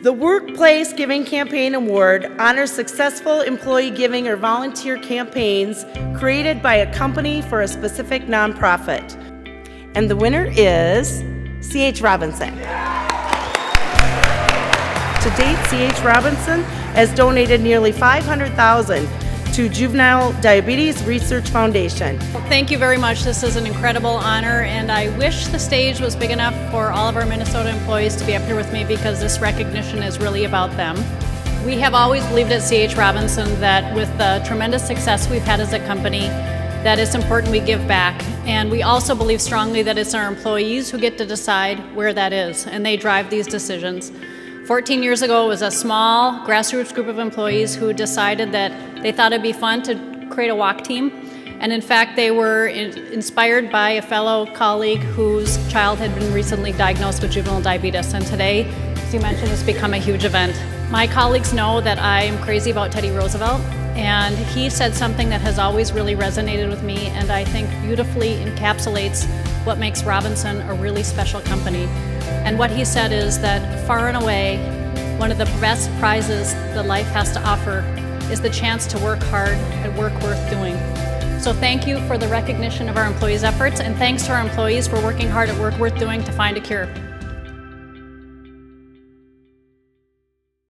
The Workplace Giving Campaign Award honors successful employee giving or volunteer campaigns created by a company for a specific nonprofit. And the winner is C.H. Robinson. To date, C.H. Robinson has donated nearly 500,000 to Juvenile Diabetes Research Foundation. Thank you very much. This is an incredible honor, and I wish the stage was big enough for all of our Minnesota employees to be up here with me because this recognition is really about them. We have always believed at CH Robinson that with the tremendous success we've had as a company, that it's important we give back. And we also believe strongly that it's our employees who get to decide where that is, and they drive these decisions. 14 years ago, it was a small grassroots group of employees who decided that they thought it'd be fun to create a walk team. And in fact, they were in inspired by a fellow colleague whose child had been recently diagnosed with juvenile diabetes. And today, as you mentioned, it's become a huge event. My colleagues know that I am crazy about Teddy Roosevelt, and he said something that has always really resonated with me and I think beautifully encapsulates what makes Robinson a really special company. And what he said is that far and away, one of the best prizes that life has to offer is the chance to work hard at work worth doing. So thank you for the recognition of our employees' efforts, and thanks to our employees for working hard at work worth doing to find a cure.